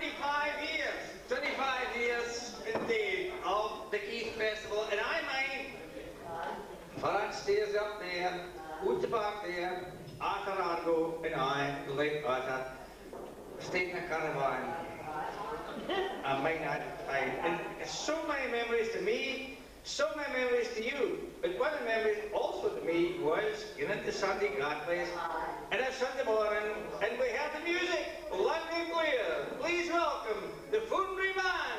25 years, 25 years indeed of the Keith Festival, and I mind Farad stays up there, out the back there, Arthur Argo and I, the late Arthur, stayed in a caravan. Mine at the time. And so many memories to me, so many memories to you. But one the memories also to me was getting into Sunday God place and a Sunday morning, and we had the music, and clear. Please welcome the Foundry Band.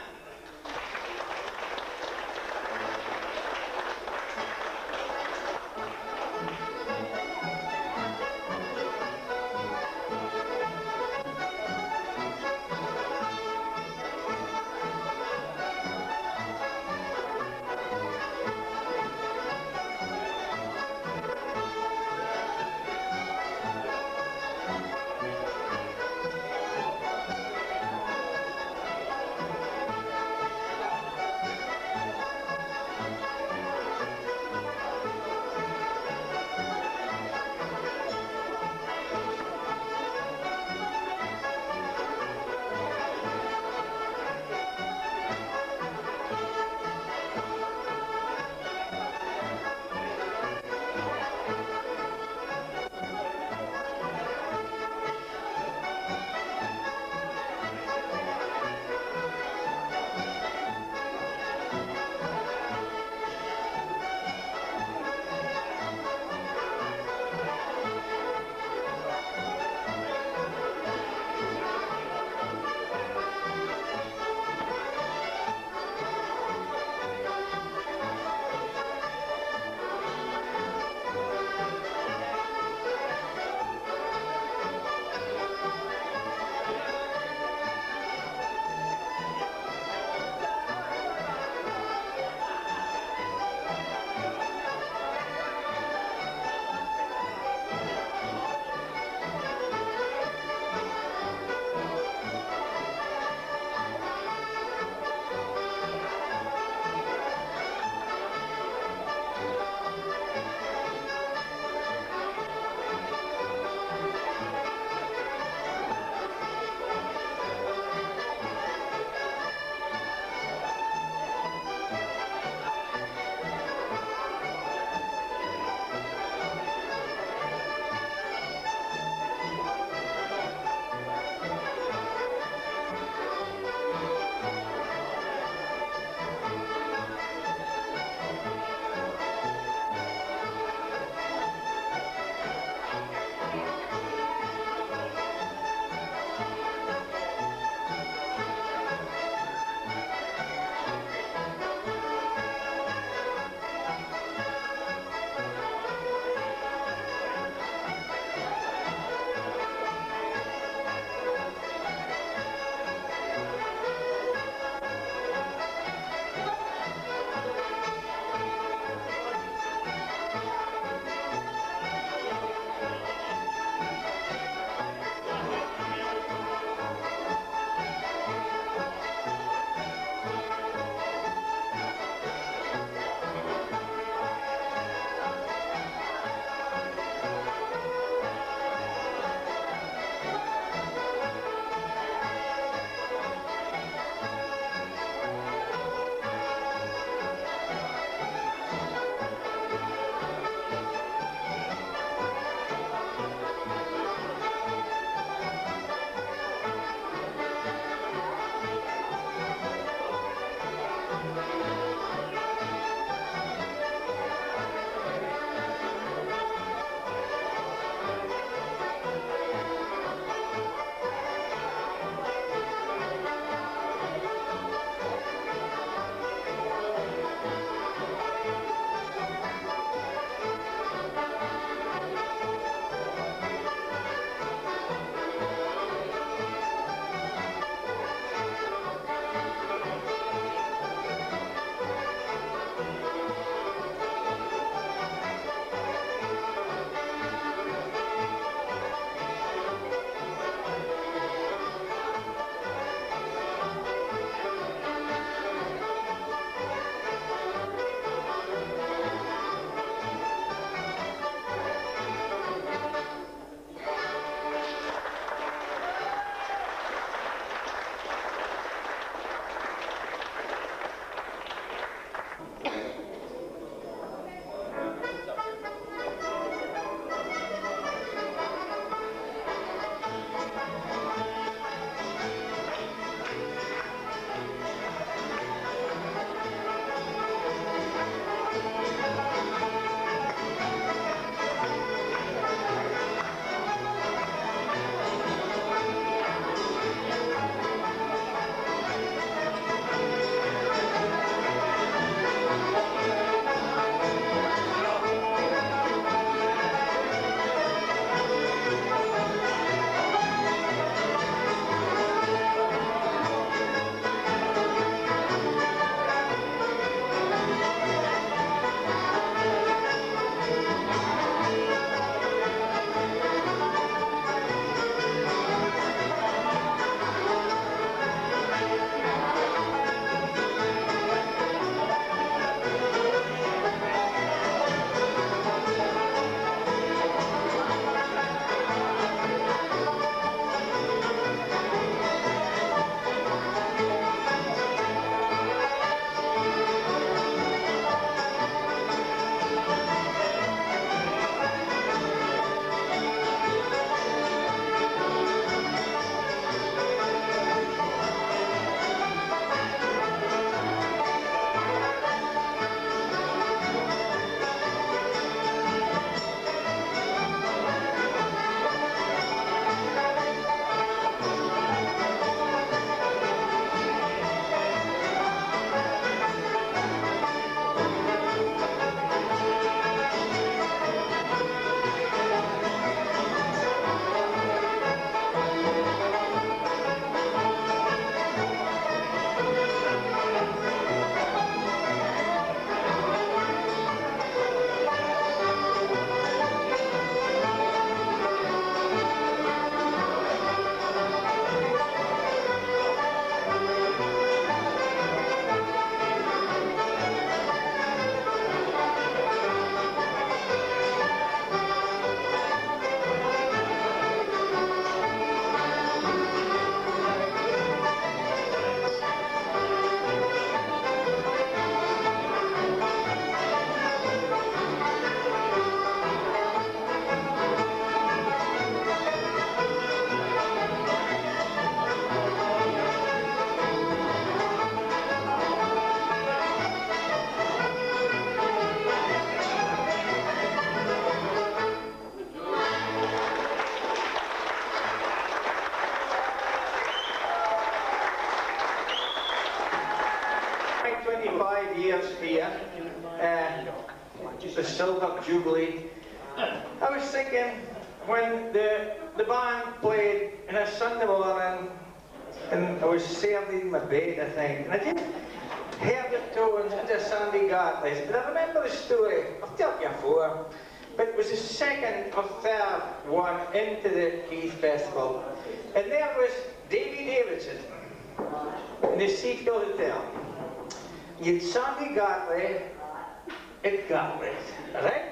Right?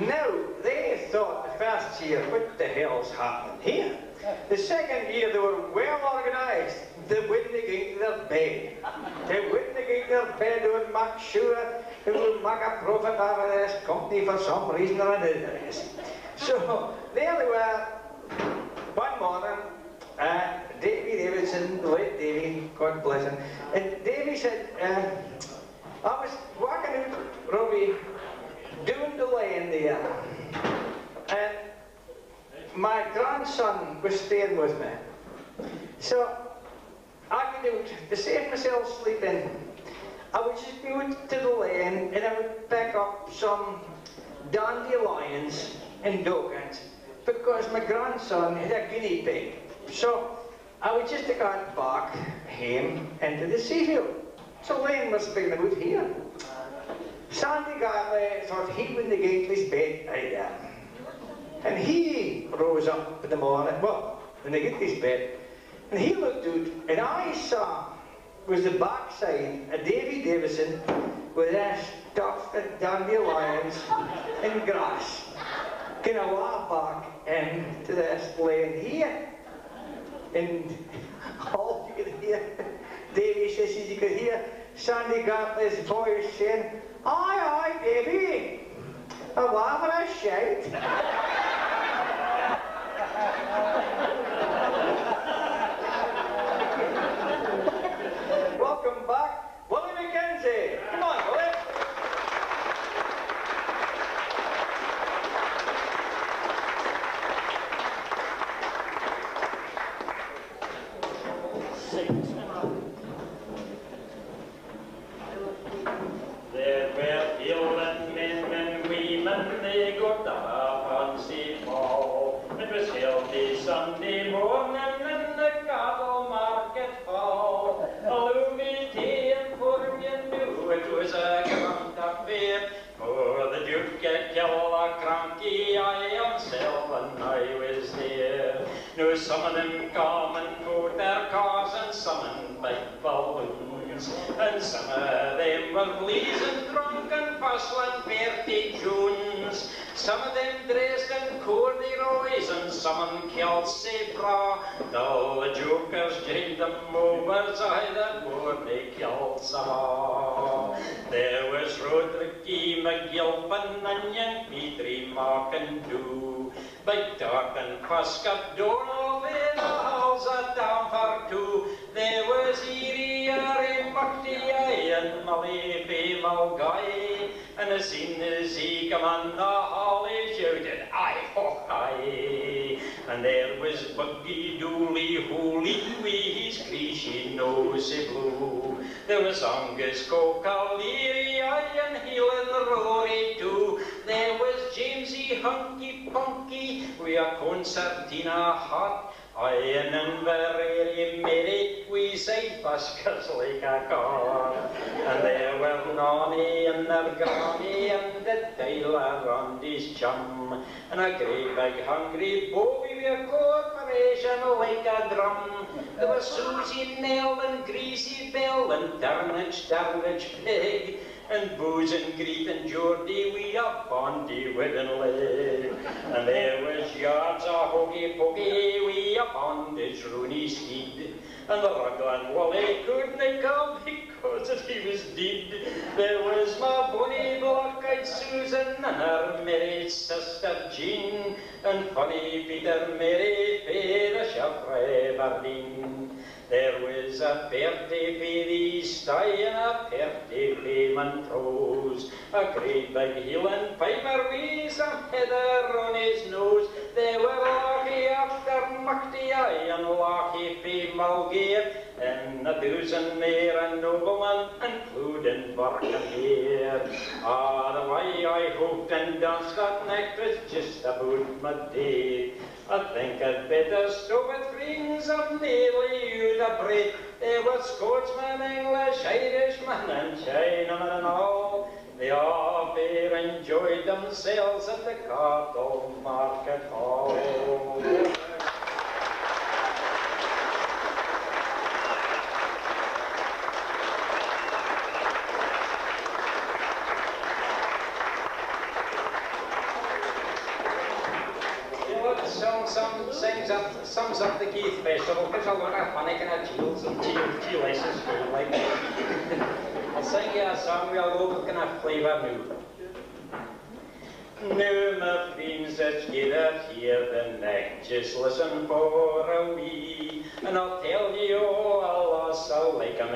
Now, they thought the first year, what the hell's happening here? The second year, they were well organised. They wouldn't get their bed. They wouldn't get their bed. They would make sure they would make a profit out of this company for some reason or another. So, there they were, one morning, uh, Davy Davidson, the late Davy, God bless him, and Davy said, uh, I was walking out, Robbie, doing the laying there, and my grandson was staying with me. So I could do to save myself sleeping. I would just go to the lane and I would pick up some dandelions and dogans because my grandson had a guinea pig. So I would just take on back him into the Seafield. So Lane must have been about here. Sandy Gartley thought he wouldn't get into his bed either. And he rose up in the morning, well, when they get to his bed, and he looked out, and I saw was the backside of Davy Davidson with a stuffed dandelions and grass. Kind of walk back into this lane here. And all you could hear, Davy says you could hear Sandy Gartley's voice saying, Aye, aye, Davy, a shout. Welcome Now some of them come and put their cars and some in big balloons. And some of them were blazing drunk and bustling Bertie Jones. Some of them dressed in corduroys and some in Kelsey bra. And all the jokers joined them overs either more they killed some. There was Roderick E. McGilpin, Onion, Petrie, Mark and Do. Big Dark and Pascal Donald in the halls of down for two. There was Erie, Harry, Buckty, and Molly, P. Mulguy. And as soon as he come on the hall, he shouted, aye, ho, aye. And there was Buggy Dooley, Holy, with his creasy nose blew. There was Angus O'Caleary, aye, and Hill and Rory too. There was Jamesy Hunky Punky, with a concertina hat. I say buskers like a car. And there were Nonny and granny and the tailor and his chum. And a great big hungry boy with a corporation like a drum. There was Susie Nell and Greasy Bell and Darnage, Darnage Pig. And Booze and Grief and Geordie, we a bondy wedding leg. And there was yards a hoggy poggy, we a bondage Rooney skid. And the Raglan Wally couldn't come because he was dead. There was my bonny black-eyed Susan and her married sister Jean. And funny Peter Mary the Chevrolet Aberdeen. There was a birthday for the and a birthday for Montrose. A great big Hieland piper with some heather on his nose. They were lucky after almachty and lucky Lochie Malgear, and a dozen near and noblemen, including Barkenheer. Ah, the way I hoped and danced that night was just about my day. I think I'd better stop with friends of nearly bread. There were Scotsmen, English, Irishmen, and Chinamen and all. They all there enjoyed themselves at the Cartel Market Hall. song some sings up sums up the Keith Festival because a lot of panic and a chills and chill chill laces feel like I'll sing you a song my friends that's gathered here the night, just listen for a wee, and I'll tell you all I I like a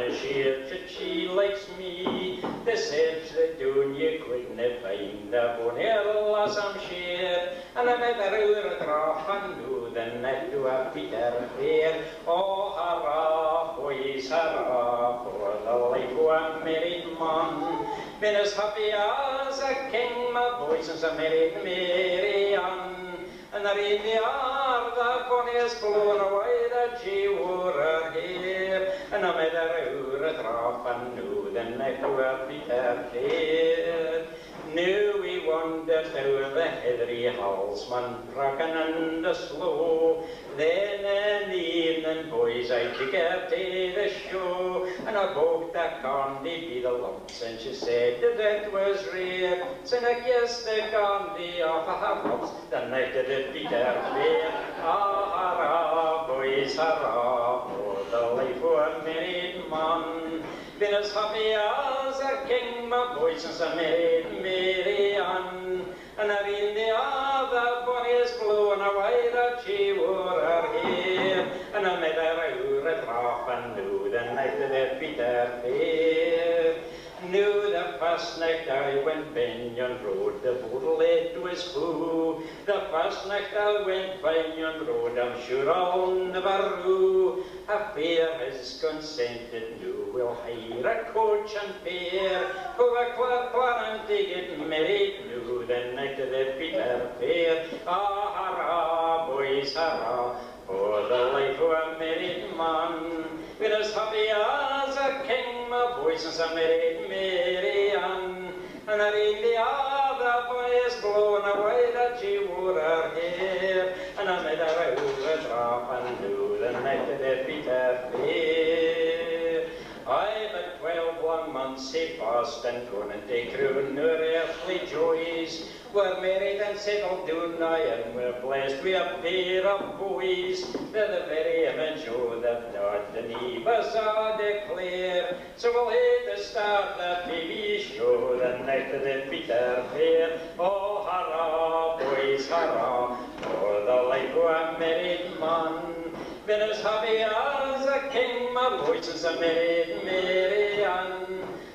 that she likes me. The sedge that doon you couldn't find a bonella some share, and I met a roer a drop and do the net to a Peter fair. Oh, hurrah, boys, hurrah, for the life of a married man. Been as happy as a king, my boys, since I married Mary Ann. And I read the hour the bonniest blown away that she wore her hair. And I made her out a drop and knew the night a Peter fair. Now we wandered through the heathery halls, man, rockin' and the slow. Then in the evening, boys, I took her to the show, and I bought the candy be the lumps, and she said that it was rare. So I kissed the candy off of her lumps, the night that it beat her fair. Ah, hurrah, boys, hurrah, for the life of a married man. Been as happy as a er king, my boy, since er er I married Mary Ann. And I read the other bonniest blown away that she wore her hair. And I met her out at half and knew the night that her fair. Knew the first night I went Benyon Road, the bootlet was who. The first night I went Benyon Road, I'm sure I'll never rue. A fair has consented, new we'll hire a coach and pair. For a clap and to get married, new the night of the Peter Fair. Ah, hurrah, boys, hurrah, for the life of a married man. Been as happy as a king, my boy, since I married Mary Ann. And I read the other boys blown away that she wore her hair. And I made her out a drop and knew the night that her fair. Passed and couldn't take croon nor earthly joys. We're married and settled down now and we're blessed with a pair of boys. They're the very image of the not the neighbours I declare. So we'll hit the start the TV show the night of the Peter Fair. Oh, hurrah, boys, hurrah, for the life of a married man. Been as happy as a king, my boy, since I married Ann. And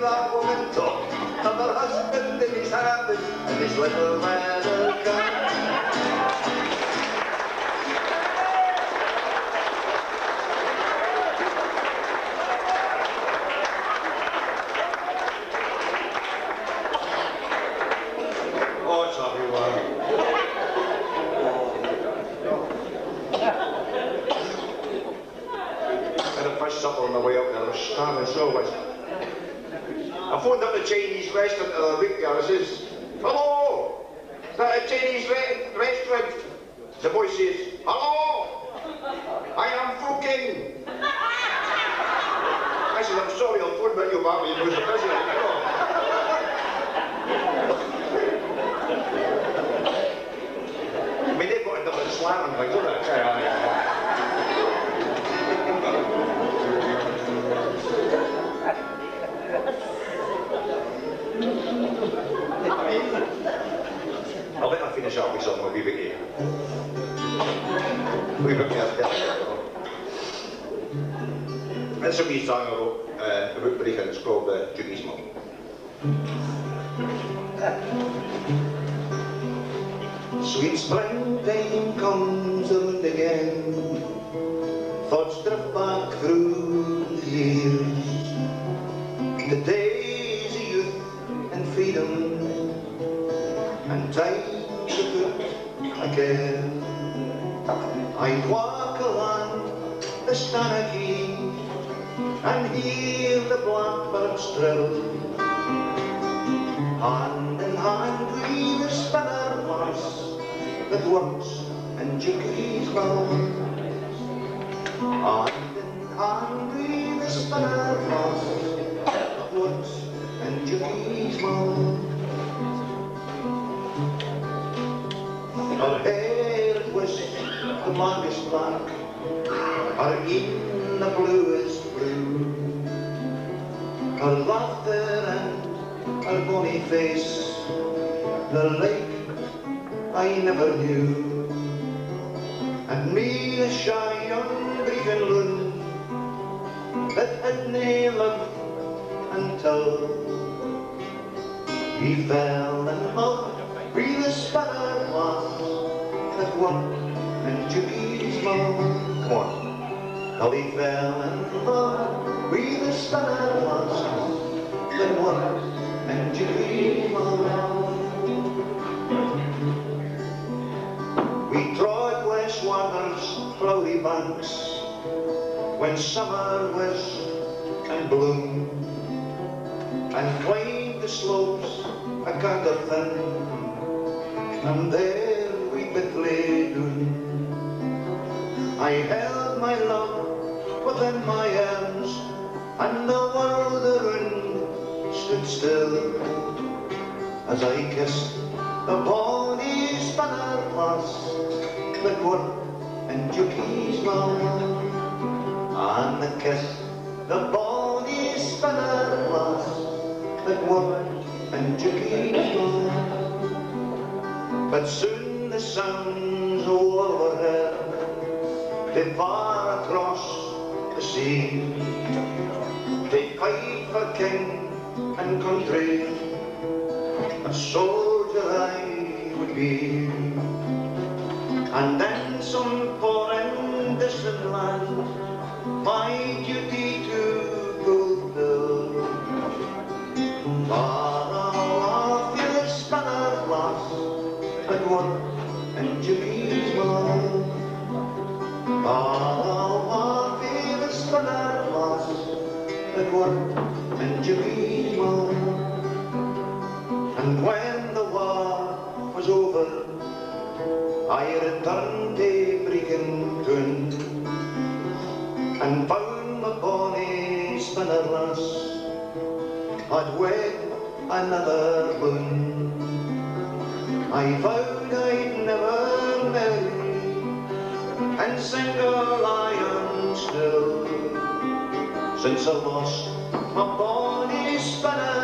that woman talk of her husband in his habits and his little man. I vowed I'd never marry, and single I am still, since I lost my bonnie spanner.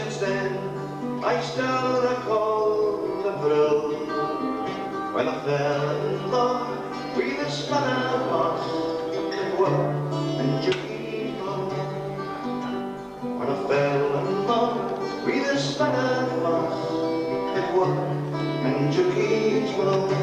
since then I still recall the thrill When I fell in love with this man I was And were and you When I fell in love with this man I was And were and you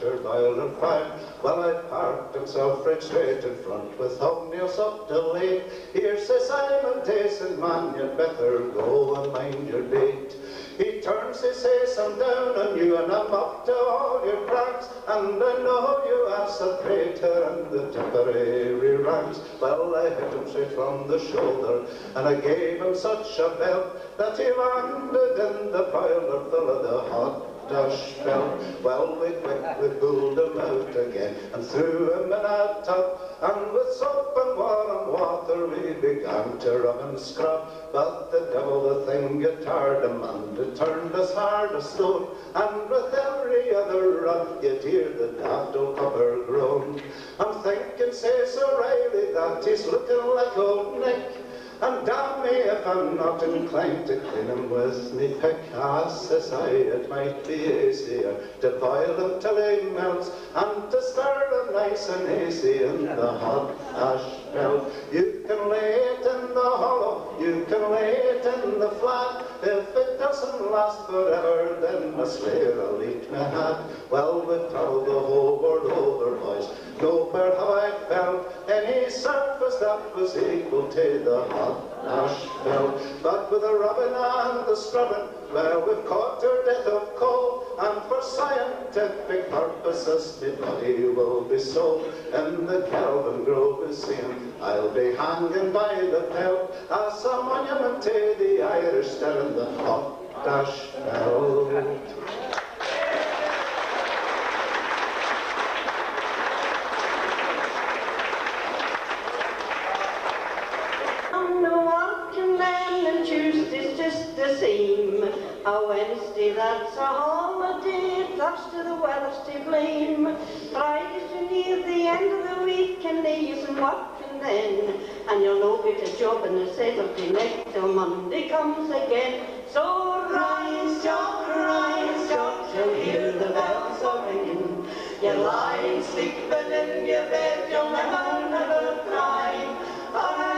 at your boiler fire? Well, I parked and straight in front with up till late. Here says Simon Tyson, man, you'd better go and mind your date. He turns his face, I'm down on you and I'm up to all your pranks And I know you as a traitor and the temporary ranks Well, I hit him straight from the shoulder and I gave him such a belt That he landed in the full of the hot dash belt. Well, we quickly pulled him out again and threw him in a tub. And with soap and warm water we began to rub and scrub. But the devil, the thing, get tired him and it turned as hard as stone. And with every other rub, you'd hear the daft old copper groan. I'm thinking, says O'Reilly, that he's looking like old Nick. And damn me if I'm not inclined to clean him with me pick. As I, it might be easier to boil him till he melts and to stir him nice and easy in the hot asphalt. You can lay it in the hollow, you can lay it in the flat. If it doesn't last forever, then a slayer will eat my hat. Well, we've the whole world over, boys. Nowhere have I felt any surface that was equal to the hot ash belt. But with the rubbing and the scrubbing, well, we've caught her death of cold, and for scientific purposes, my body will be sold in the Kelvingrove Museum. I'll be hanging by the pelt as a monument to the Irish star in the hot asphalt. On the working man and Tuesday's just the same. A Wednesday that's a holiday, Thursday the weather's to blame. Friday's you near the end of the week and they isn't working then. And you'll no get a job in the Saturday night till Monday comes again. So rise, Jock, rise, Jock, you'll hear the bells a ringing. You're lying sleeping in your bed, you'll never, never cry.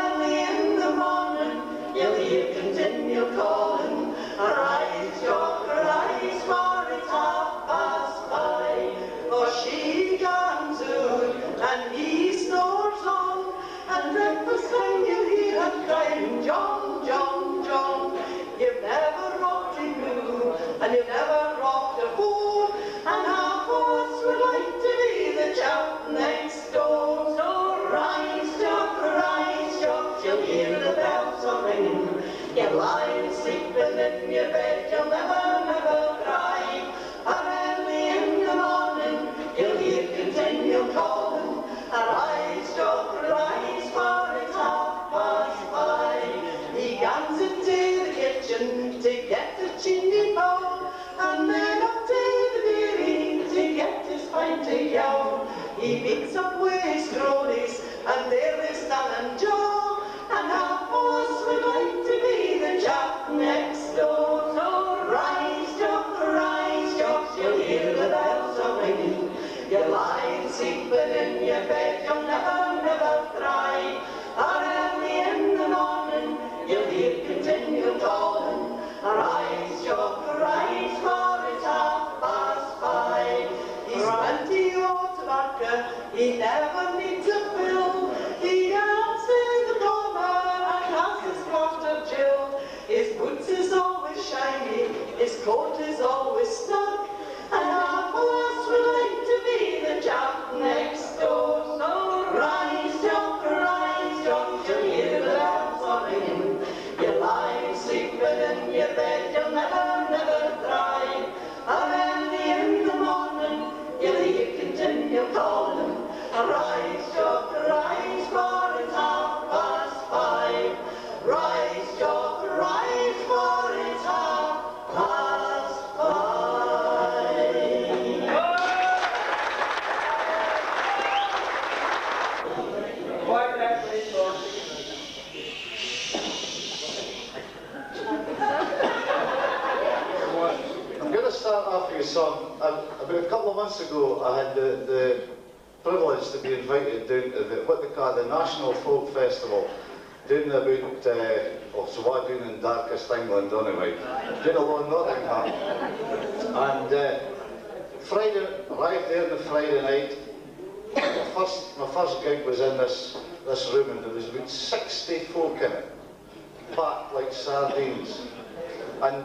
Um,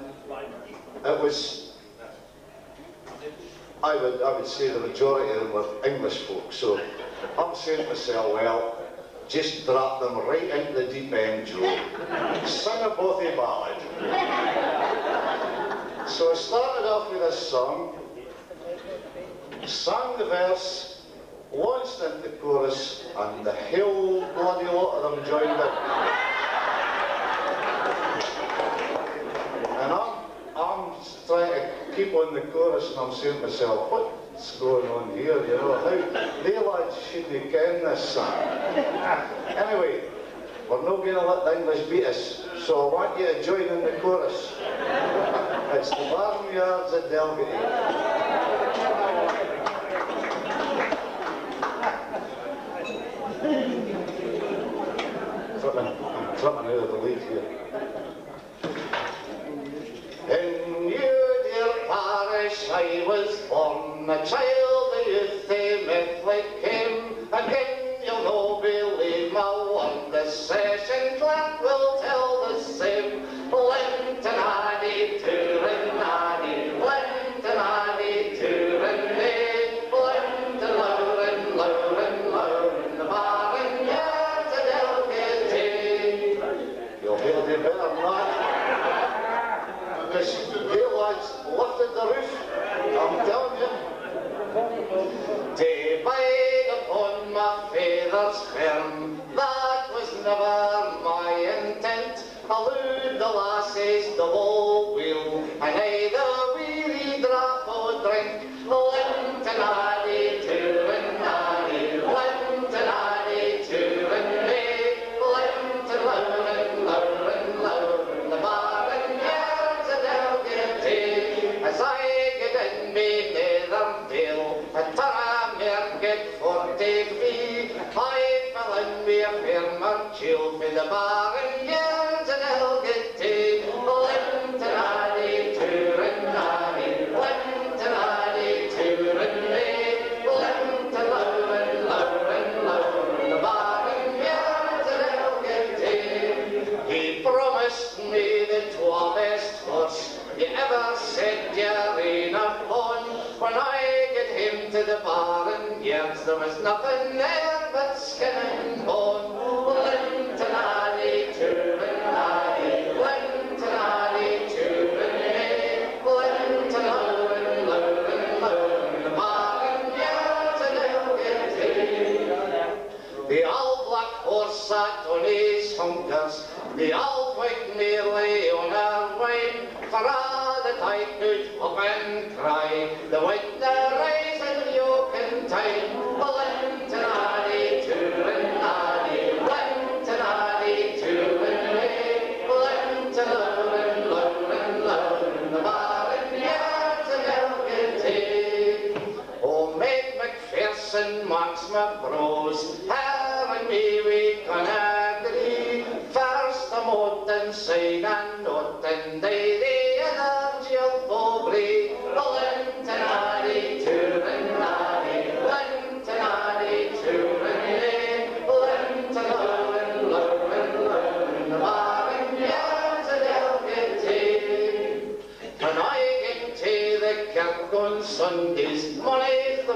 it was, I would, I would say the majority of them were English folk, so I'm saying to myself, well, just drop them right into the deep end, Joe. Sing a bothy ballad. so I started off with this song, sang the verse, launched into the chorus, and the whole bloody lot of them joined in. And I'm, I'm trying to keep on the chorus and I'm saying to myself, what's going on here, you know? How, they lads should they ken this song? anyway, we're not going to let the English beat us, so I want you to join in the chorus. it's the Barn Yards at Delgaty. Something out of the league. I was born a child, the youth they met like him, and him you'll no believe my wonders, session clap will tell давайте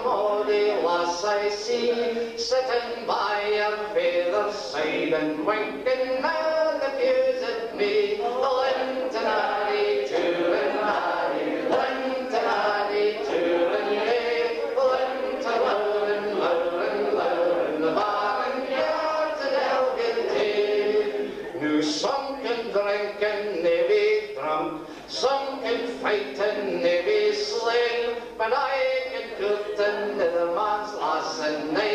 Modi was I see, sitting by a feather side and winking. and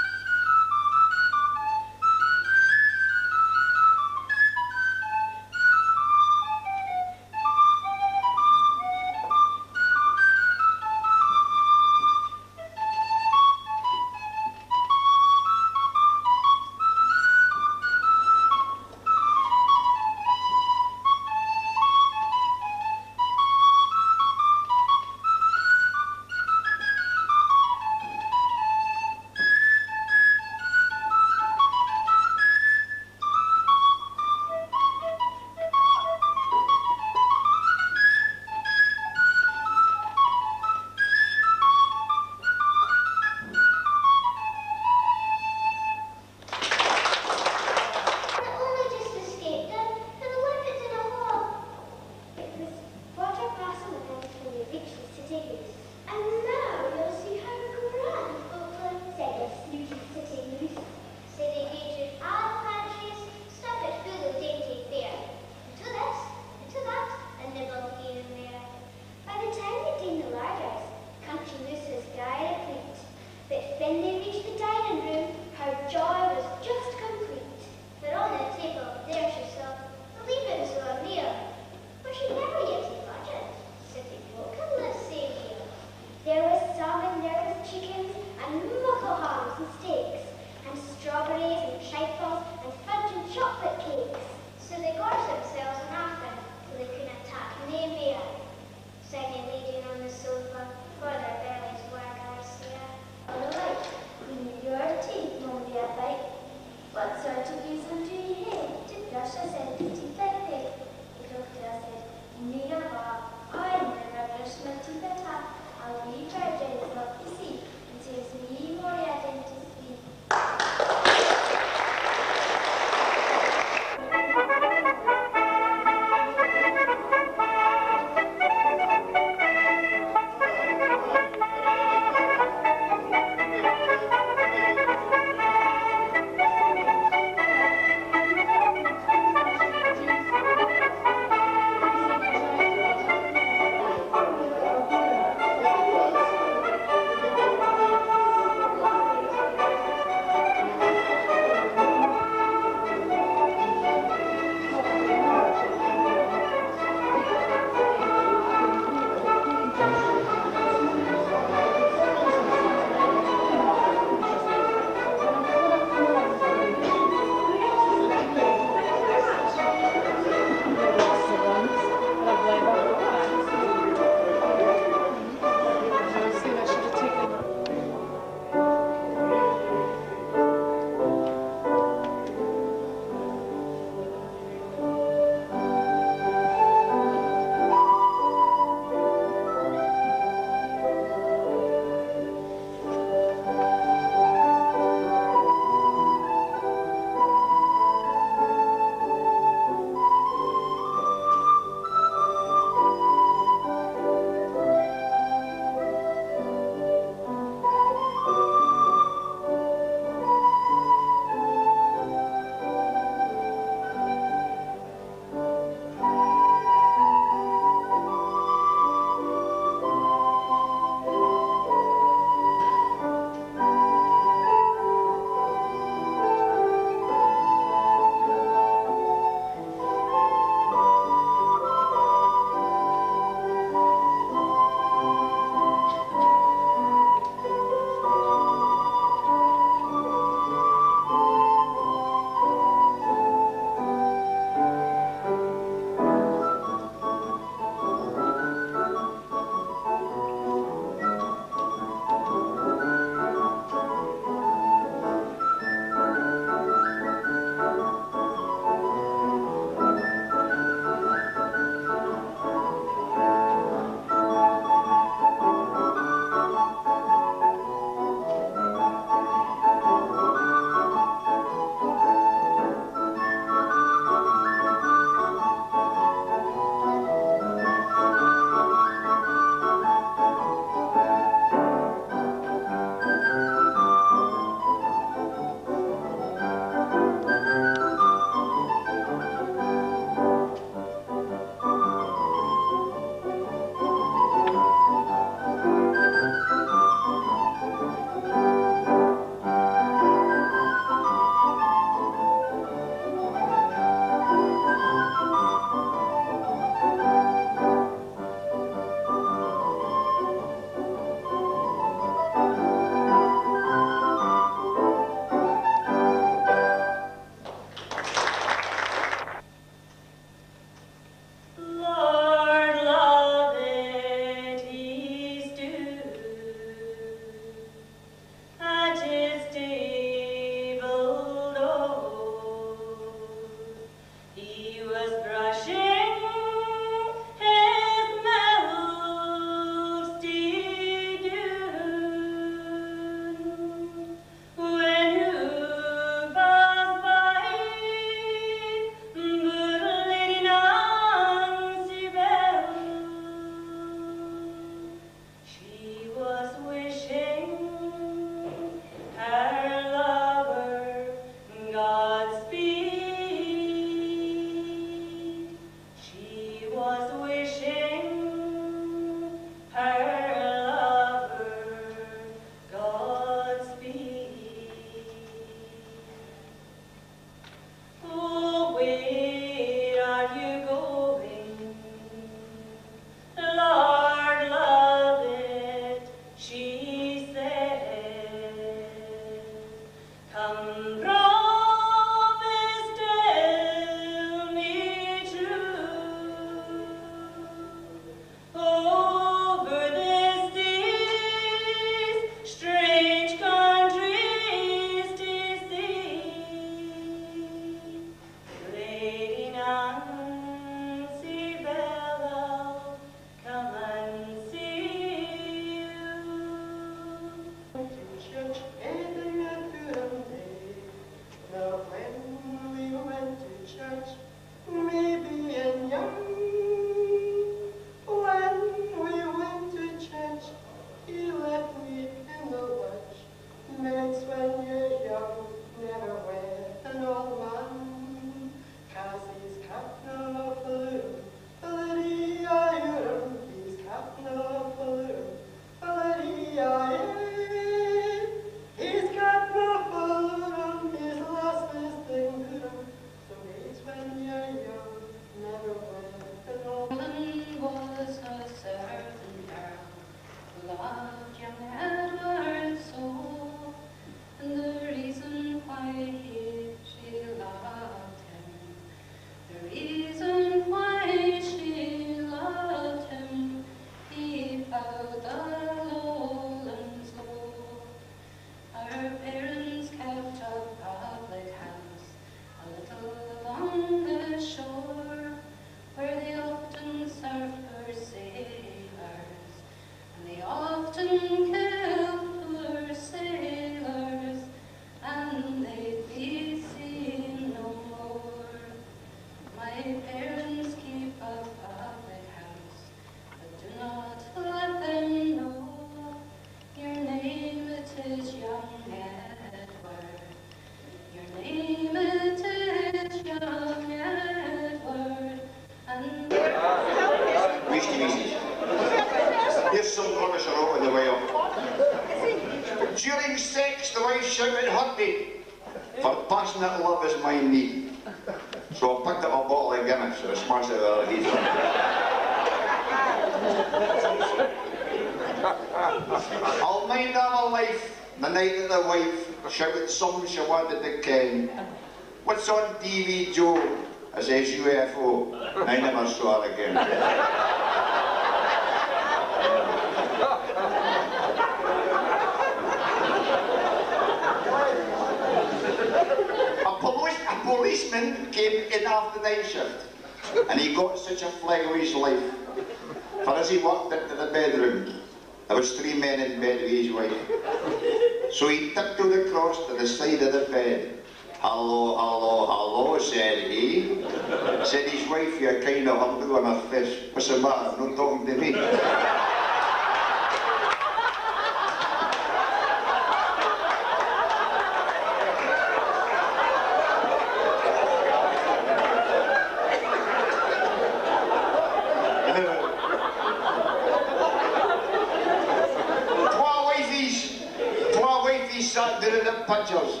the pictures,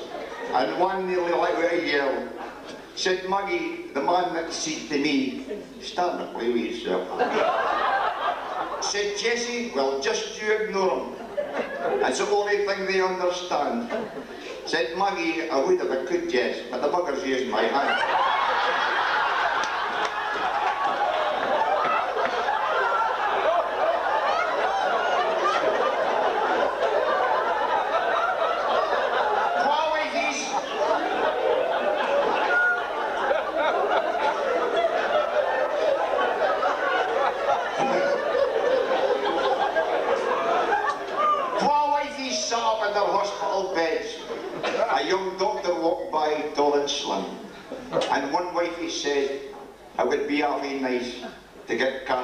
and one nearly out a yell. Said Maggie, the man next seat to me, starting to play with yourself. Said Jesse, well, just you ignore him. That's the only thing they understand. Said Maggie, I would if I could, Jess, but the bugger's using my hand.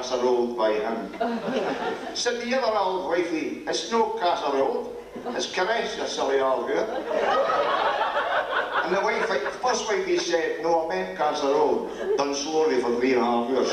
casserole by him. Said the other old wifey, it's no casserole, it's caress, you silly old girl. and the wife, the first wifey said, no, I meant casserole, done slowly for three and a half years.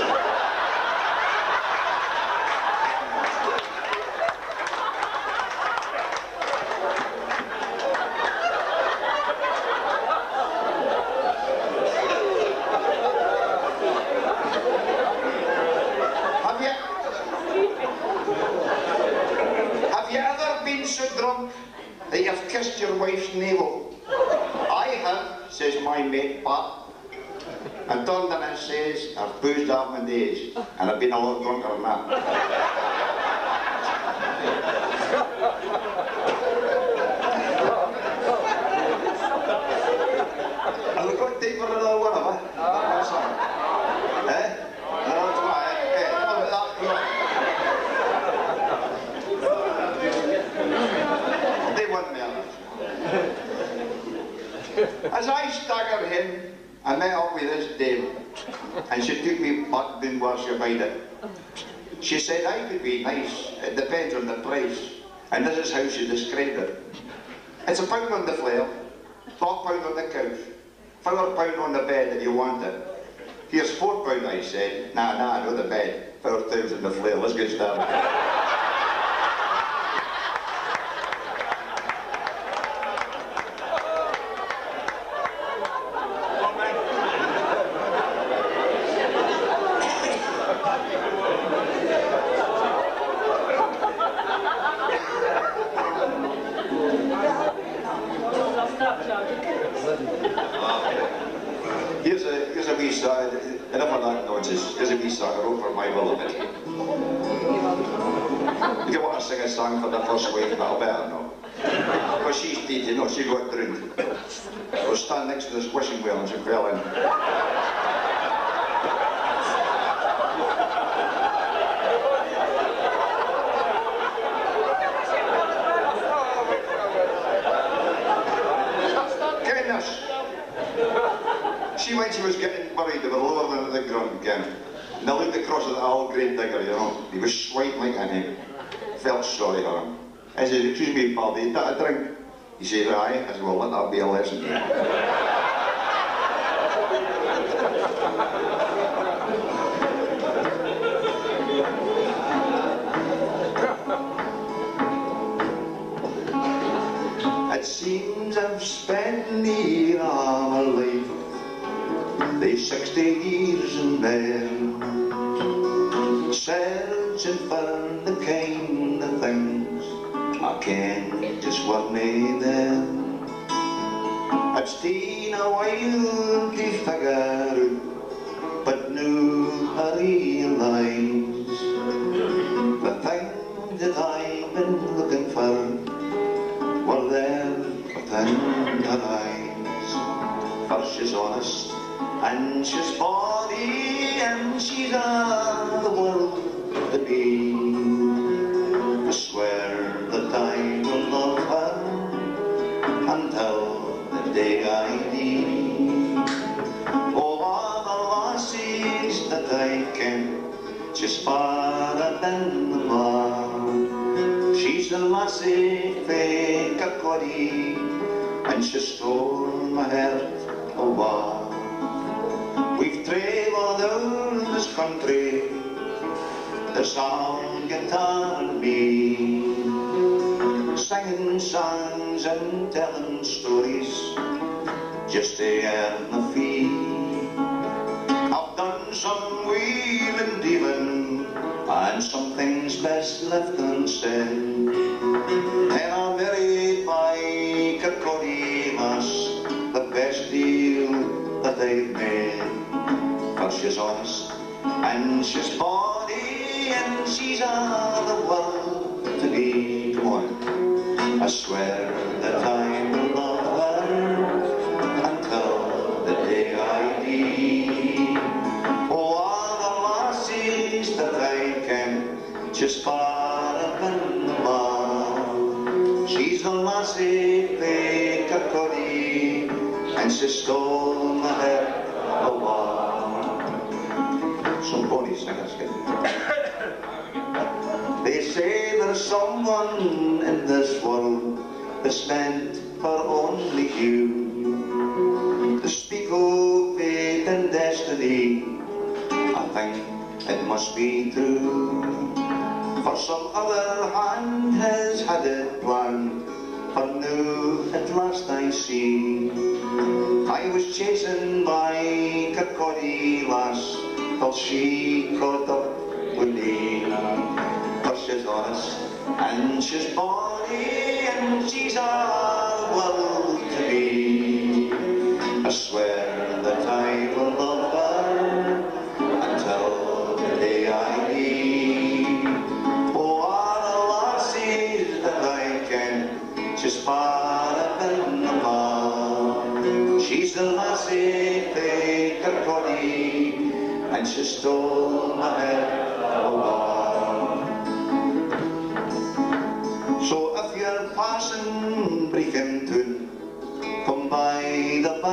Days, and I've been a lot drunker than that. Have we got time for another one, have we? That's all. Eh? No, no, it's fine. Eh, no, that- no. They want me. As I staggered in, I met up with this dame, and she took me back down where she made it. She said, I could be nice, it depends on the price. And this is how she described it. It's a pound on the flare, four pound on the couch, four pound on the bed if you want it. Here's four pound, I said. Nah, nah, no the bed. Four thousand the flare, let's get started.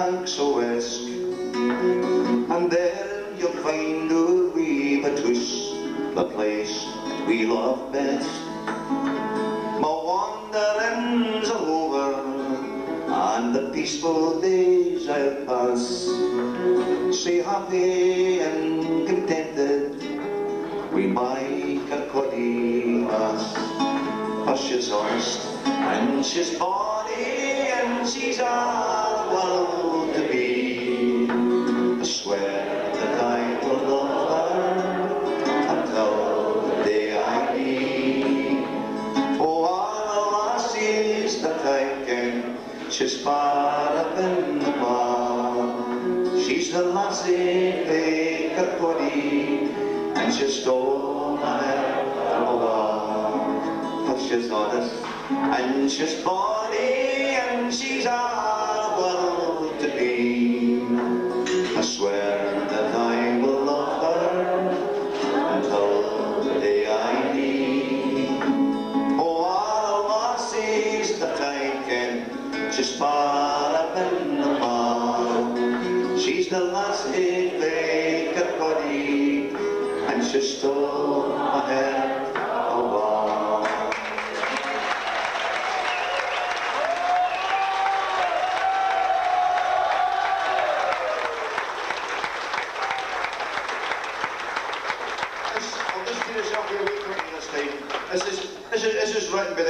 banks west And there you'll find a wee twist The place we love best. My wandering's are over And the peaceful days I'll pass Say happy and contented We make a coddy lass For she's honest and she's bonny and she's honest just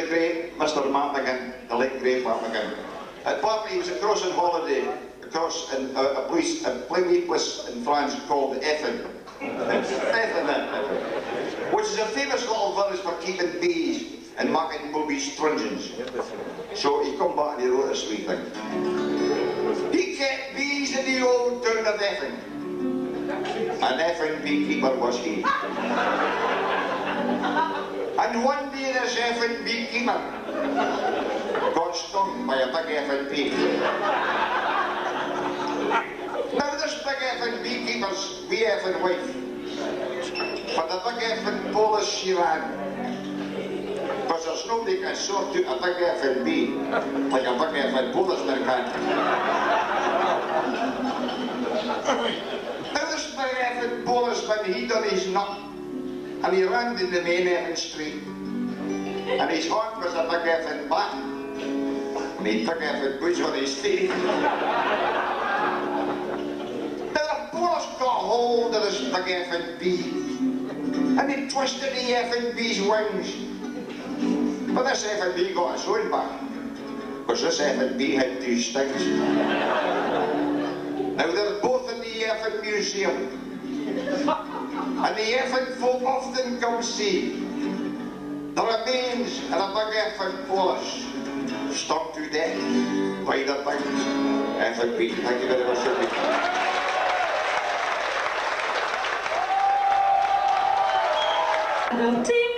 Mr Mappigan, eh, the late great Mappigan. At Papi, he was across on holiday, across in a place, a place, in France called Effin. Effin, which is a famous little village for keeping bees and making boobies stringents. So he come back and he wrote a sweet thing. He kept bees in the old town of Effin. An Effin beekeeper was he. And one day this Effen beekeeper got stung by a big bee. Now this big effing beekeeper's wee effing wife, for the big effing Polish she ran. Because there's nobody can sort out a big effing bee like a big effing Polishman can. now this big effing Polishman, he done his nut and he ran in the main effing street. And his heart was a big effing bat. And he took effing boots on his teeth. Now the Polish got hold of this big effing bee. And he twisted the effing bee's wings. But this effing bee got his own back. Because this effing bee had two stings. Now they're both in the effing museum. And the effing folk often come see the remains of a big effing Polish stuck to death by the big effing bee. Thank you very much. Ultimima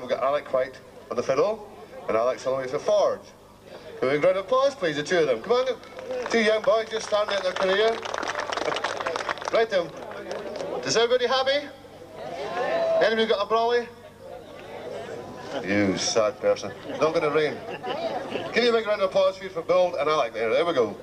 we've got Alec White on the fiddle, and Alex Holloway for Forge. Can we round of applause, please, the two of them? Come on, two young boys just starting out their career. right then. Is everybody happy? Anybody got a brolly? You sad person. Not going to rain. Give you a big round of applause for you for Bill and Alec there. There we go.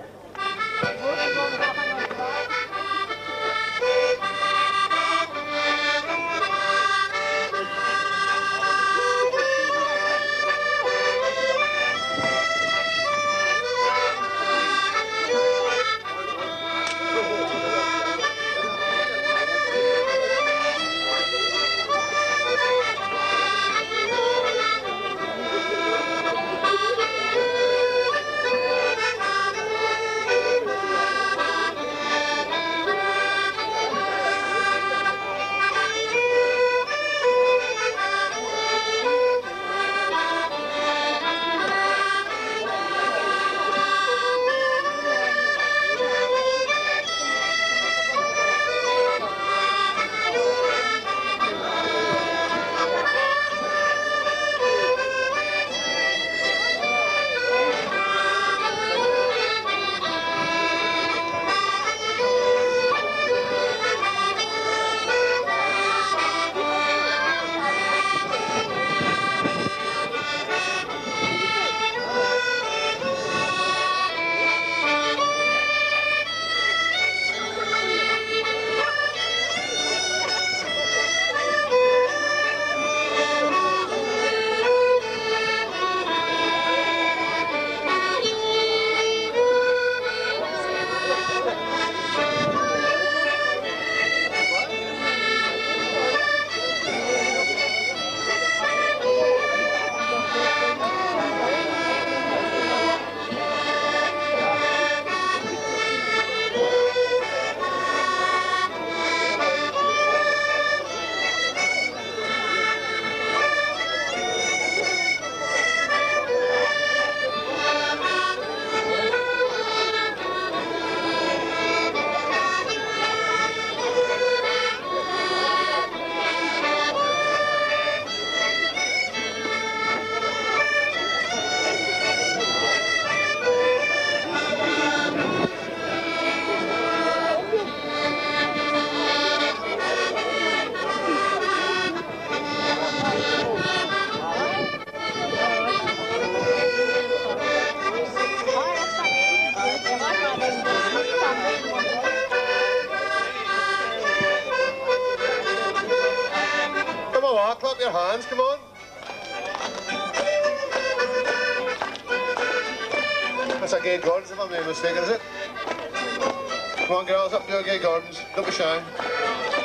Don't be shy.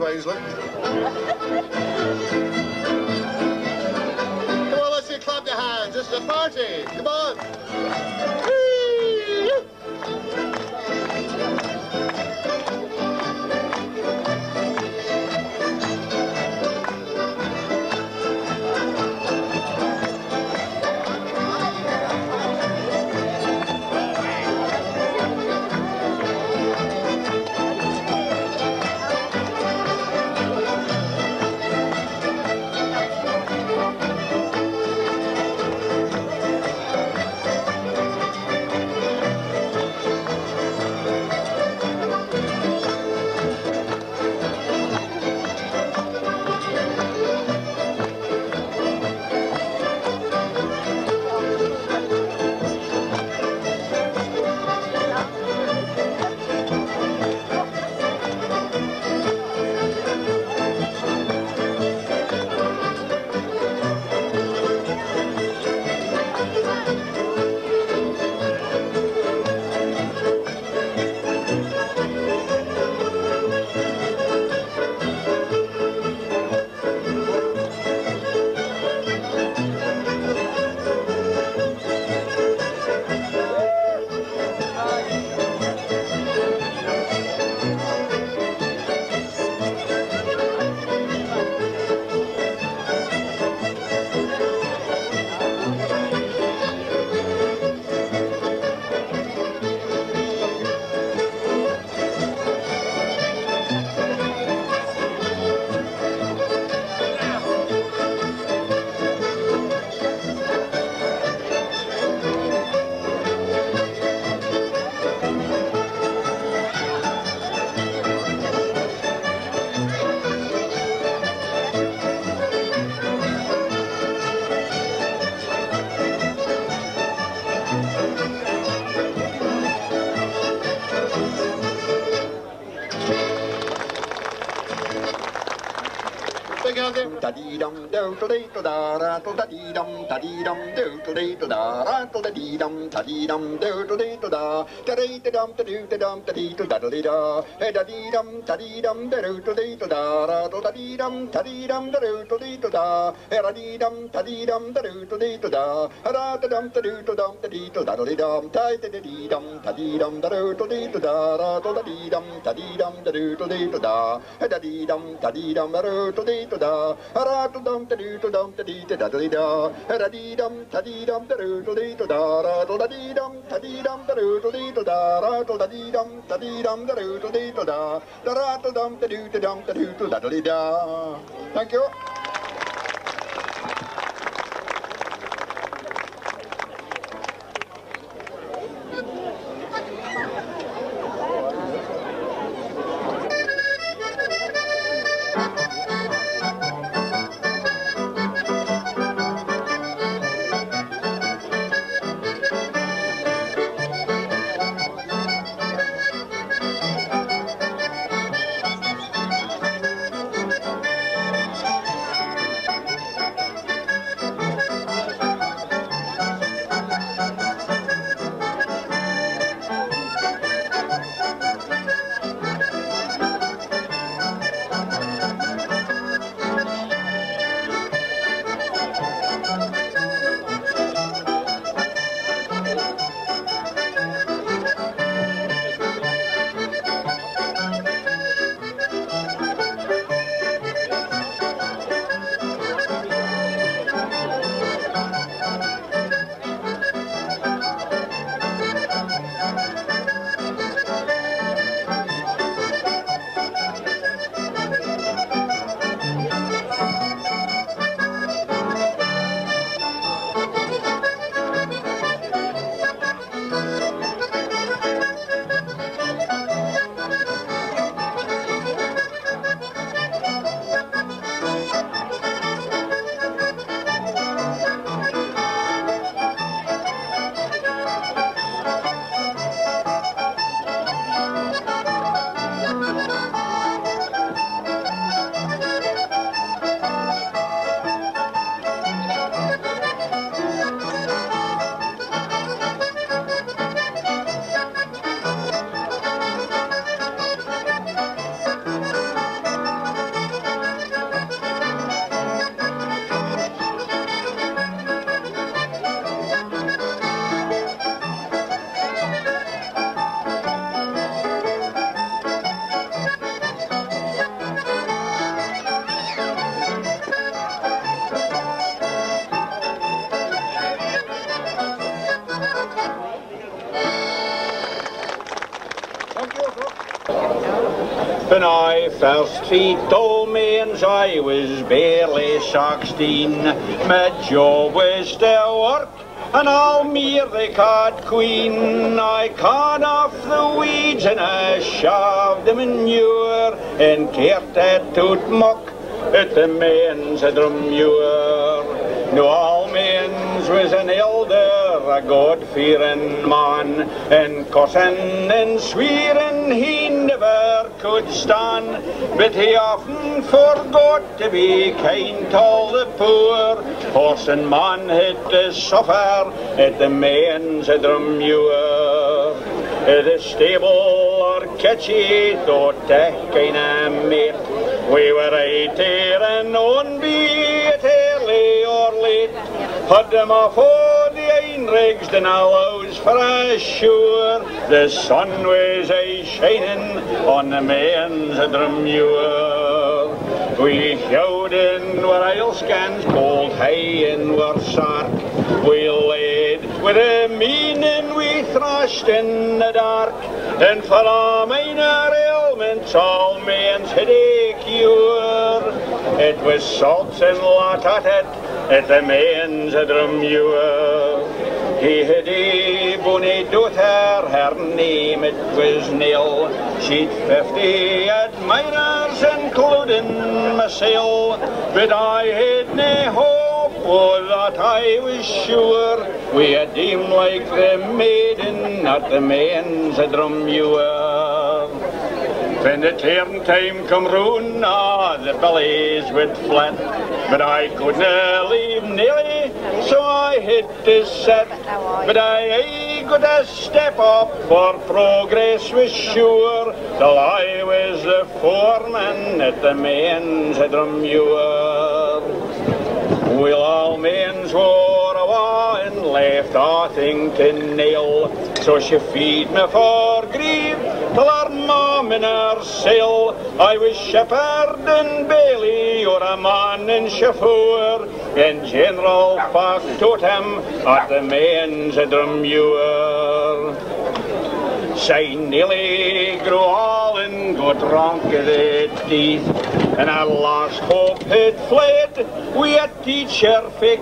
About the dum dee da da dee dum da dee do do dee da da dee dum da dee dum da da dee da dum da da dee do da da dee da da dee dum da dee dum da do dee da ra da dee da da do da da dum da dee da do da dum da da dee da da dee da da da dee dum da dee dum da do dee do da ra da dee dum da dee dum da do da dee da dee da dee ra da da dee da da dee da da dee dum da dee dum da do dee da ra da dee da da dee da ra da dum da da do da da dum da da da do da da dee da thank you first feet told me and I was barely sixteen, my job was to work and all me they caught queen. I cut off the weeds and I shoved the manure and cared that toot muck at the men's a drumure. No all men's was an elder, a God-fearing man, and cussing and swearing he never could stand. But he often forgot to be kind to all the poor. Horse and man had to suffer at the men's a drumure. The stable or kitchy thought that kind of mate. We were there and on be it early or late. Had them off all the einrigs and allows for sure. The sun was a shining on the men's drumure. We held in where oilskins cold high and were sark. We laid with a meaning we thrashed in the dark. And for a minor ailments all men's headache cure. It was salts and lot at it at the men's drumure. He had a bonny daughter, her name it was Nell. She'd fifty admirers, including myself. But I had no hope, oh, that I was sure. We had him like the maiden at the man's drum you drumure. When the turn time come round, ah, the bellies would flit. But I couldn't leave Nelly, so I had to set. But I got a step up, for progress was sure, till I was the foreman at the main men's drumure. Well, all men's wore awa and left a thing to nail. So she feed me for grief till her mum in her cell. I was shepherd and bailey, or a man and chauffeur, and general factotum at the men's drumure. Sy nearly grew all and got drunk of the teeth, and at last hope had fled we a teacher for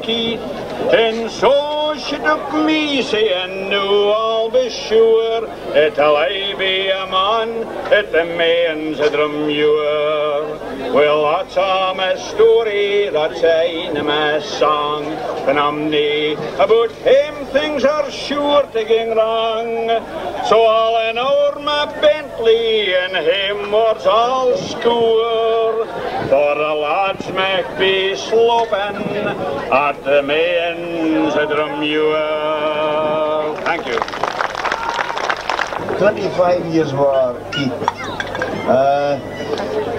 And so she took me, saying, no, I'll be sure, it'll I be a man at the men's drumure. Well, that's a my story, that's a my song, and I'm about him things are sure to go wrong. So all in over my Bentley and him was all score. For the lads might be sloping at the Thank you. 25 years Keith. Uh,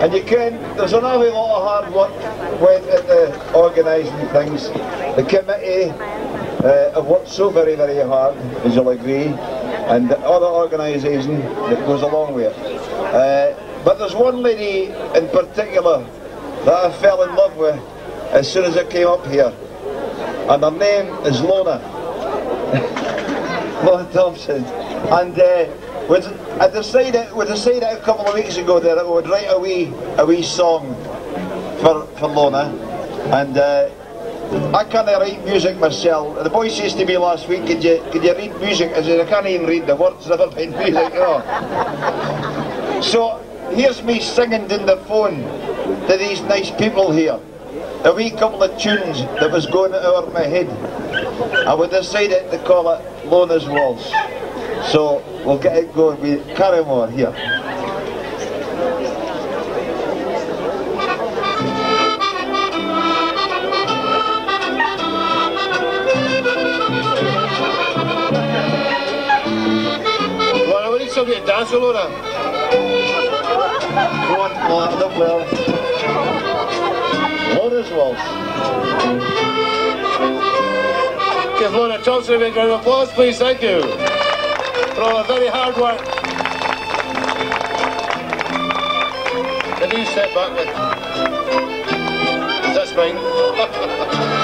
and you can, there's an awful lot of hard work went into organising things. The committee uh, have worked so very, very hard, as you'll agree, and the other organisation that goes along with it. Uh, but there's one lady in particular that I fell in love with as soon as I came up here, and her name is Lona. Lona Thompson. And uh, I decided, we decided a couple of weeks ago that I would write a wee, a wee song for, for Lona. And uh, I can't write music myself. The boy says to me last week, could you, could you read music? I said, I can't even read the words, music. So here's me singing in the phone to these nice people here. A wee couple of tunes that was going over my head. I would decided to call it Lona's Waltz. So we'll get it going with Carrou Mor here. Lorna, we need somebody to dance Lorna. Go on, Lona, well. Waltz. Give Lorna Thompson a big round of applause, please. Thank you. For all the very hard work. Can you step back with? That's mine.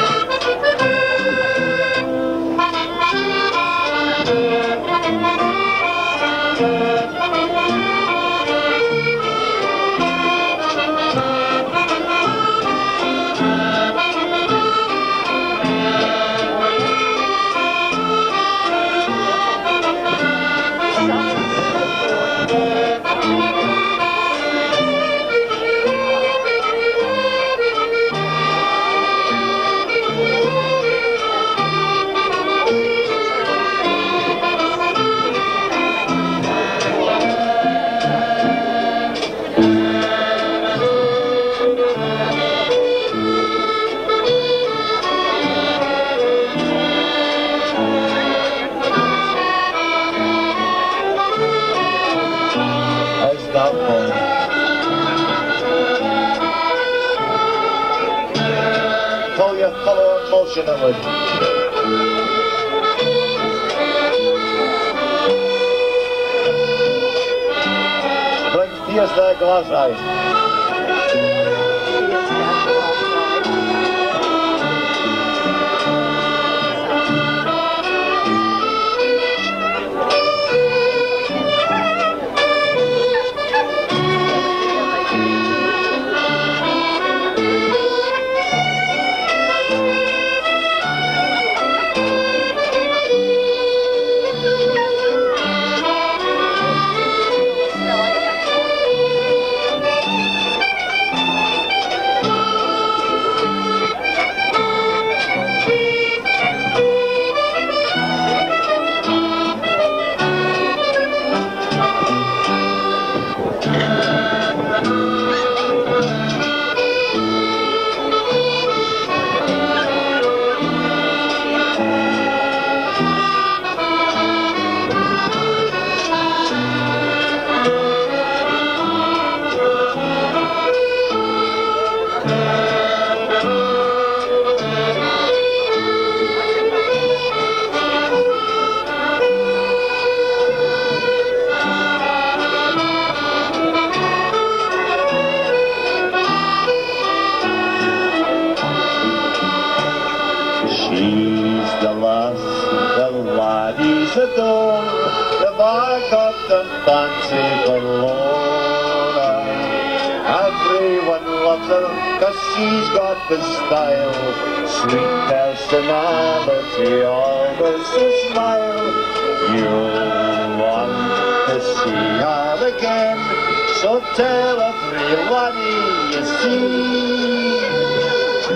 Welsh in it would. Bring the style, sweet personality, always a smile. You'll want to see her again, so tell everybody you see.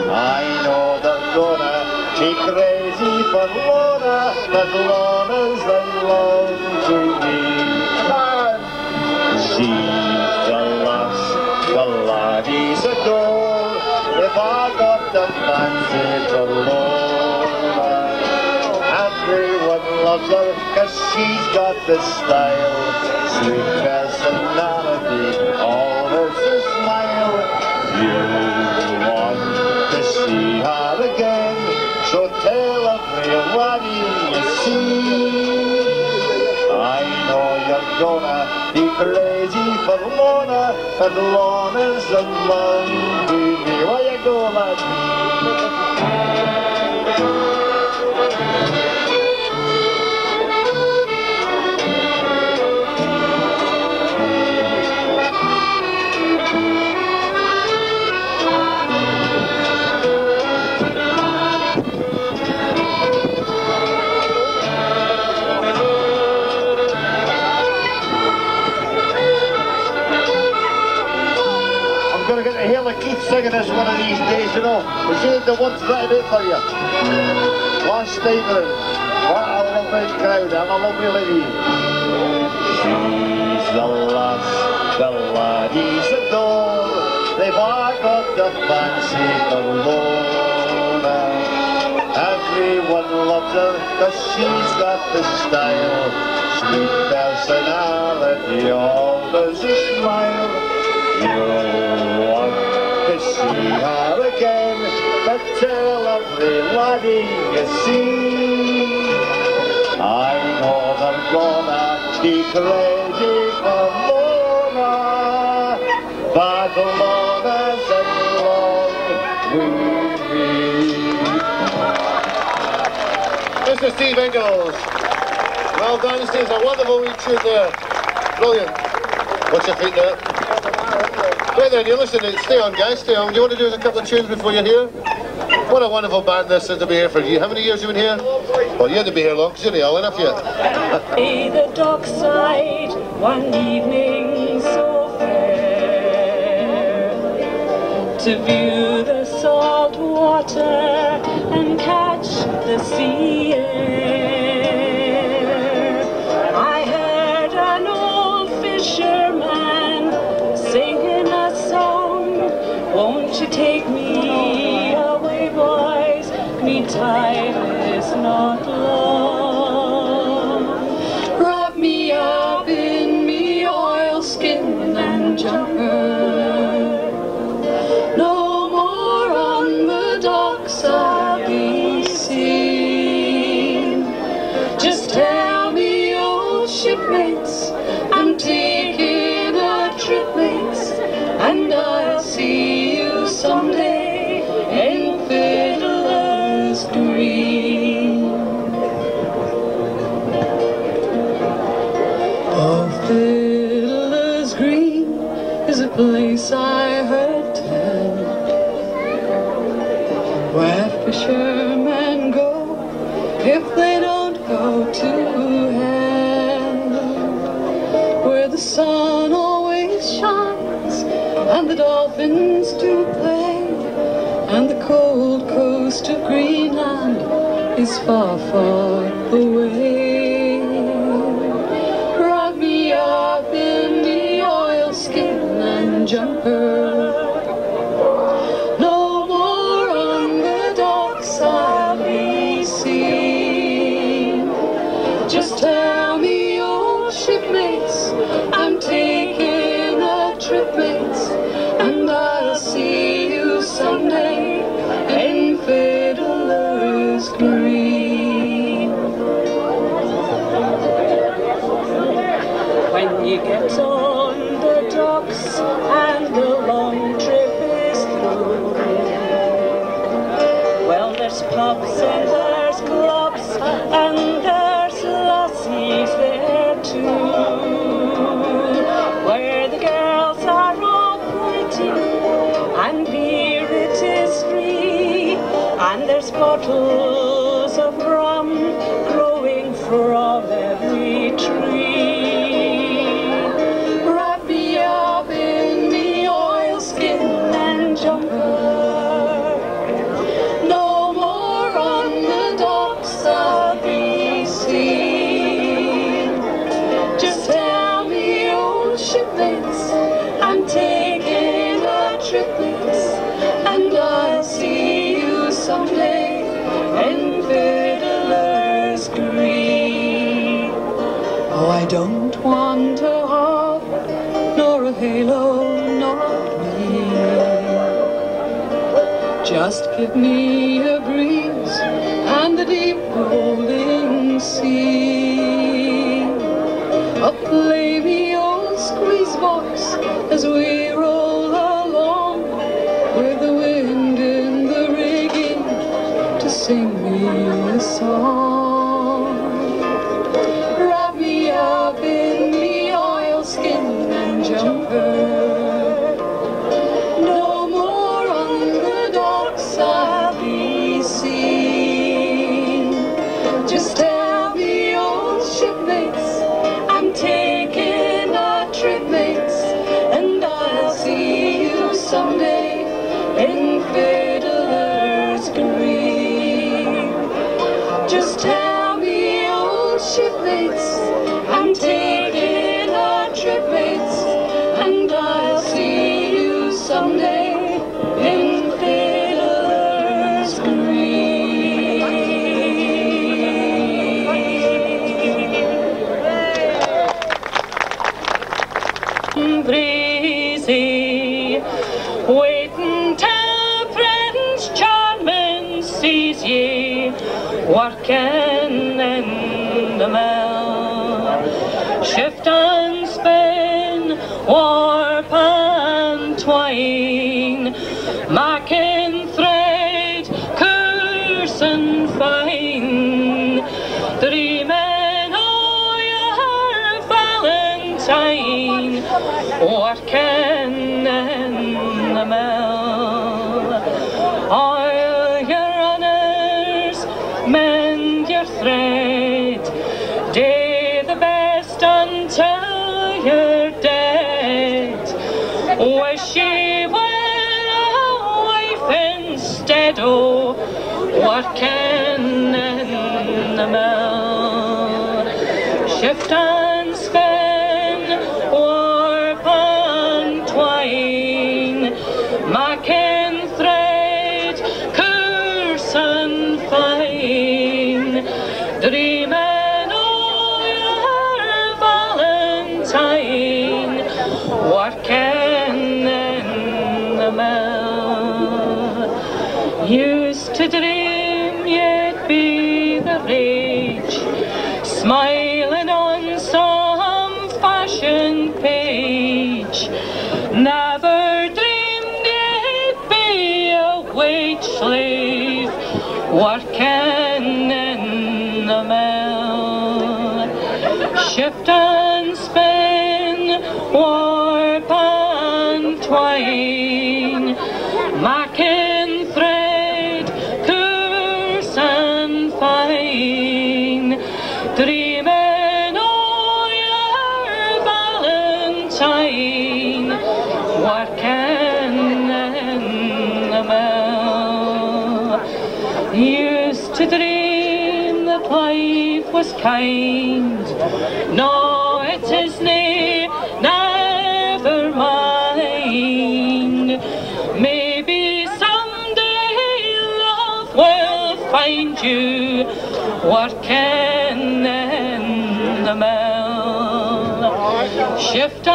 I know they're gonna be crazy for Lorna, but Lorna's in love to me. If I got the fancy for Lorna, everyone loves her 'cause she's got the style, sweet personality, always a smile. You want to see her again, so tell everybody you see. I know you're gonna be crazy for Lorna, and Lorna's in love with singing this one of these days, you know. The it for you? Last evening. What a lovely crowd and a lovely lady. She's the lass the laddies adore. They've all got the fancy for. Everyone loves her cause she's got the style. Sweet personality, always a smile. You want to see her again, but tell every laddie you see. I know they're gonna be crazy for Mona, but in love with me. Mr. Steve Inglis. Well done, Steve. A wonderful wee tune there. Brilliant. What's your feet there? Right then, you listen, stay on guys, stay on. Do you want to do a couple of tunes before you're here? What a wonderful band this is to be here for you. How many years you been here? Well, you had to be here long, because you're not old enough yet. Hey, the dockside, one evening so fair, to view the salt water and catch the sea air. I heard an old fisherman time is not long. far, far away. Wrap me up in the oilskin and jumper. bottle Just give me a breeze and the deep rolling sea. A play old squeeze voice as we roll along with the wind in the rigging to sing me a song. Kind. No, it is nae, never mind. Maybe someday love will find you working in the mill. Shift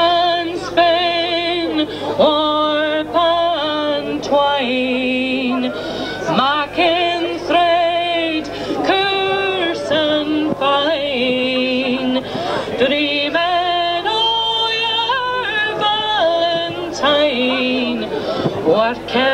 working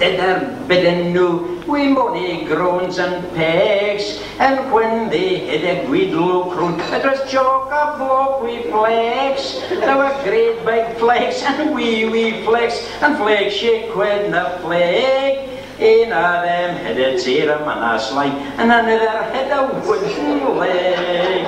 did their bidding no, we money groans and pegs, and when they had a look round, it was chock a block we flags. There were great big flags and wee wee flags, and flags she couldn't flag. Een of them had a serum and a slide, and another had a wooden leg.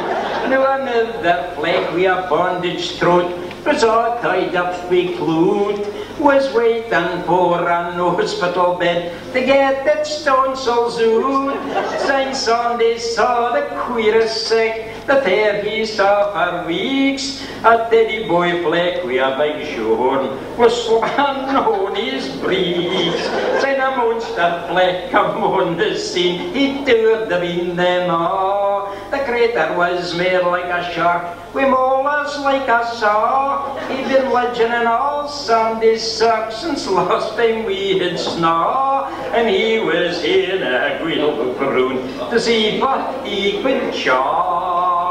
Now another flag with a bondage throat was all tied up with cloth, was waiting for an hospital bed to get that stone so soon. Saint Sunday saw the queerest sick that there he saw for weeks. A teddy boy flag with a big shoehorn was swan on his breeks. Saint a monster flag come on the scene, he turned the in them all. The crater was made like a shark, with molars like a saw. He'd been legend in all Sunday's suck since last time we had snaw. And he was in a Guido Brown to see what he could chaw.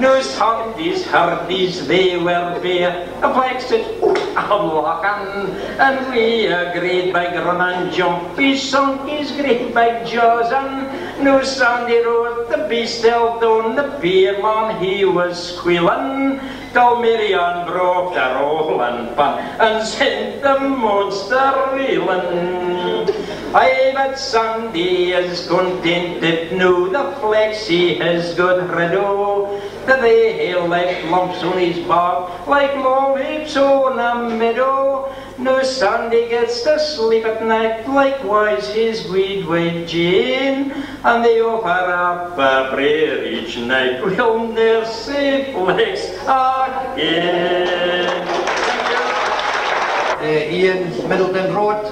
No Sundays, hardies, they were bare, a plexit, I'm locking, and we a great big run and jump, he sunk his great big jaws, and no Sunday road, the beast held down the pier man, he was squealing, till Marianne broke the rolling pin, and sent the monster reeling. I but Sunday is contented now, the flexi has got rid of, the way he left lumps on his back, like lollips on a meadow. No Sunday gets to sleep at night, likewise his weed with Jane, and they offer up a prayer each night, we'll never flex again. uh, Ian Middleton wrote,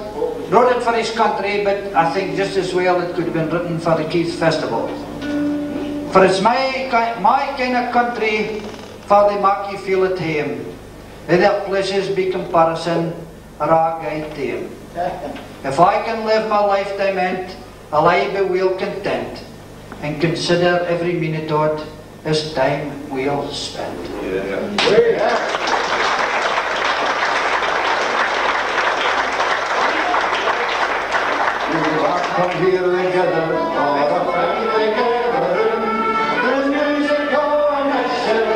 wrote it for his country, but I think just as well it could have been written for the Keith Festival. For it's my, my kind of country, for they you feel at home. Other places be comparison, or I. If I can live my lifetime end, I'll I be well content, and consider every minute it as time well spent. We come here together, all the music at the telephone.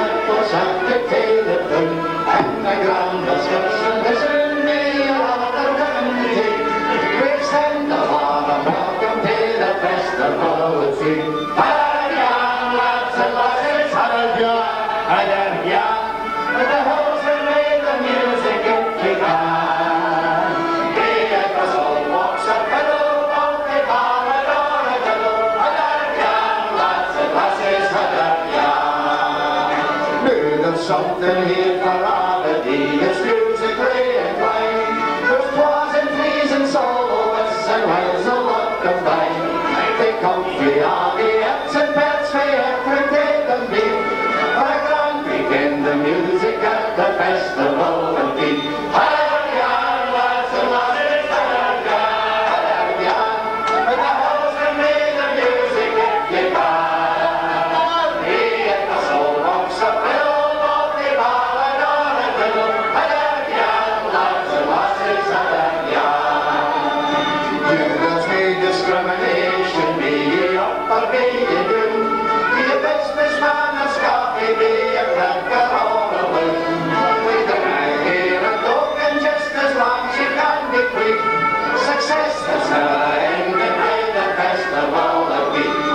And the ground is something here for Aberdeen, it's music ray and. There's twas and threes and soloists and whiles a. They come free and pets for every day them be. For grand the music at the festival Success is never ending by the festival of week.